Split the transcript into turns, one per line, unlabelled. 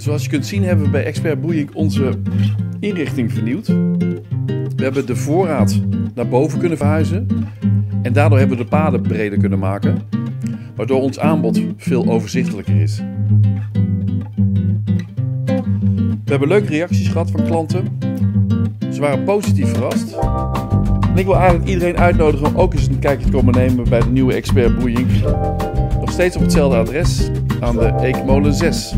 Zoals je kunt zien hebben we bij Expert Boeiing onze inrichting vernieuwd. We hebben de voorraad naar boven kunnen verhuizen. En daardoor hebben we de paden breder kunnen maken. Waardoor ons aanbod veel overzichtelijker is. We hebben leuke reacties gehad van klanten. Ze waren positief verrast. En ik wil eigenlijk iedereen uitnodigen om ook eens een kijkje te komen nemen bij de nieuwe Expert Boeiing. Nog steeds op hetzelfde adres aan de Eekmolen 6.